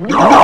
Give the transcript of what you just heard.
No!